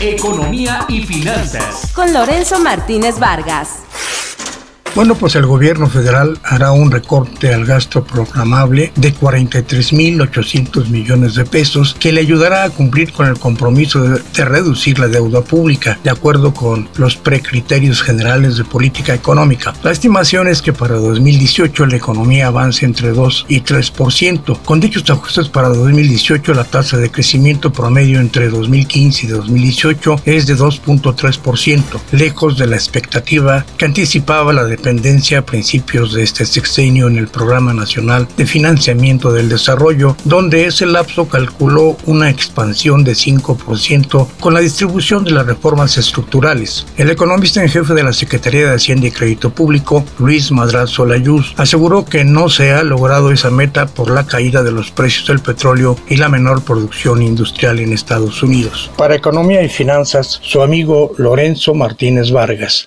Economía y finanzas. Con Lorenzo Martínez Vargas. Bueno, pues el gobierno federal hará un recorte al gasto programable de 43.800 millones de pesos que le ayudará a cumplir con el compromiso de, reducir la deuda pública, de acuerdo con los precriterios generales de política económica. La estimación es que para 2018 la economía avance entre 2 y 3%. Con dichos ajustes para 2018 la tasa de crecimiento promedio entre 2015 y 2018 es de 2.3%, lejos de la expectativa que anticipaba la de a principios de este sexenio en el Programa Nacional de Financiamiento del Desarrollo, donde ese lapso calculó una expansión de 5% con la distribución de las reformas estructurales. El economista en jefe de la Secretaría de Hacienda y Crédito Público, Luis Madrazo Layuz, aseguró que no se ha logrado esa meta por la caída de los precios del petróleo y la menor producción industrial en Estados Unidos. Para Economía y Finanzas, su amigo Lorenzo Martínez Vargas.